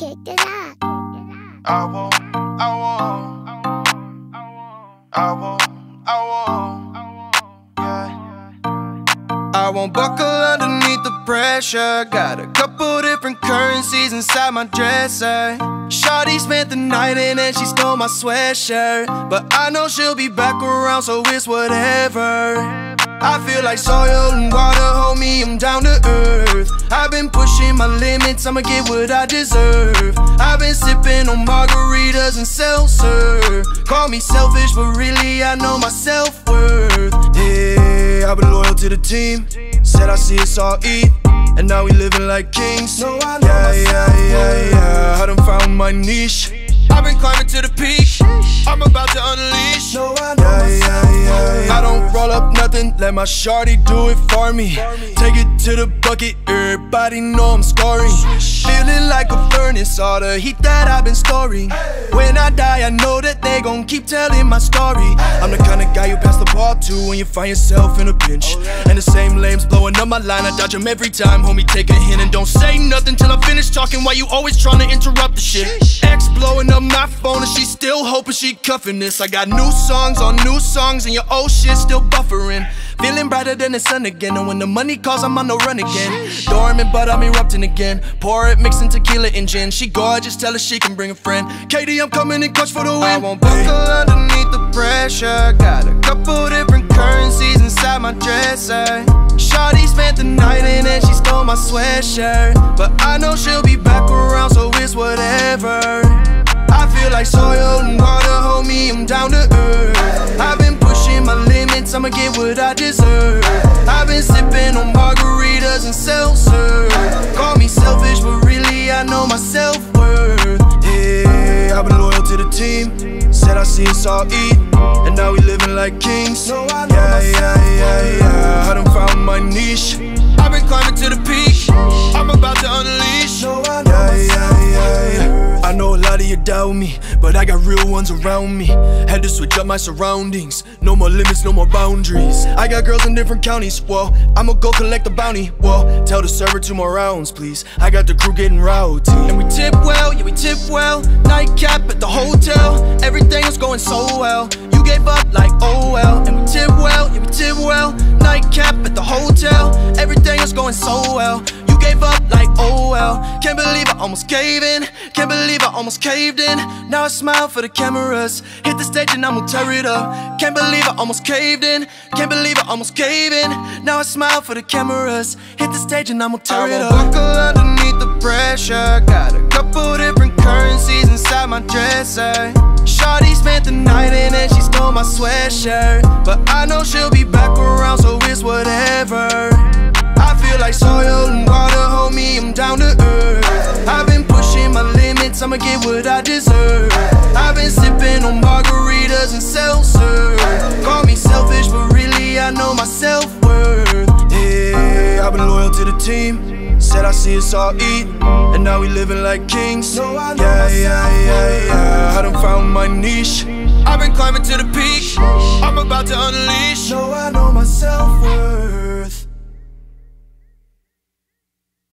it up. I won't, I won't, I won't, I won't, yeah. I won't buckle underneath the pressure. Got a couple different currencies inside my dresser. Shawty spent the night in and she stole my sweatshirt. But I know she'll be back around, so it's whatever. I feel like soil and water, hold me, I'm down to earth. I've been pushing my limits, I'ma get what I deserve. I've been sipping on margaritas and seltzer. Call me selfish, but really I know my self worth. Yeah, I've been loyal to the team. Said I see us all eat. And now we living like kings. No, I know yeah, yeah, yeah, yeah. I done found my niche. I've been climbing to the peak. I'm about to unleash. No, I know I don't roll up nothing, let my shorty do it for me. Take it to the bucket, everybody know I'm scoring. Feeling like a furnace, all the heat that I've been storing. When I die, I know that they gon' keep telling my story. I'm the kind of guy you pass the ball to when you find yourself in a pinch. And the same lames blowing up my line, I dodge them every time. Homie, take a hint and don't say nothing till I finish talking. Why you always trying to interrupt the shit? X blowing up my phone and she still hoping she cuffing this. I got new songs on new songs and your old shit still buffering. Feeling brighter than the sun again. And when the money calls, I'm on the run again. Dormant, but I'm erupting again. Pour it, mixing tequila and gin. She gorgeous, tell her she can bring a friend. Katie, I'm coming in clutch for the win. I won't buckle underneath the pressure. Got a couple different currencies inside my dresser. Shawty spent the night in and she stole my sweatshirt. But I know she'll be back around, so it's whatever. I feel like soil and water, hold me, I'ma get what I deserve. I've been sipping on margaritas and seltzer. Call me selfish, but really I know my self worth. Yeah, I've been loyal to the team. Said I see us all eat, and now we living like kings. Yeah, yeah, yeah, yeah. I done found my niche. I've been climbing to the peak. I'm about to unleash. You doubt me, but I got real ones around me. Had to switch up my surroundings. No more limits, no more boundaries. I got girls in different counties. Well, I'ma go collect the bounty. Well, tell the server two more rounds, please. I got the crew getting rowdy. And we tip well, yeah, we tip well. Nightcap at the hotel. Everything was going so well. You gave up like oh well. And we tip well, yeah, we tip well. Nightcap at the hotel. Everything was going so well. You gave up like oh well. Can't believe I almost gave in. Can't believe almost caved in. Now I smile for the cameras. Hit the stage and I'ma tear it up. Can't believe I almost caved in. Can't believe I almost caved in. Now I smile for the cameras. Hit the stage and I'ma tear it up. buckle underneath the pressure. Got a couple different currencies inside my dresser. Shawty spent the night in and she stole my sweatshirt. But I know she'll be what I deserve. I've been sipping on margaritas and seltzer. Call me selfish, but really I know my self worth. Yeah, I've been loyal to the team. Said I see us all eat, and now we living like kings. Yeah, yeah, yeah, yeah. I done found my niche. I've been climbing to the peak. I'm about to unleash.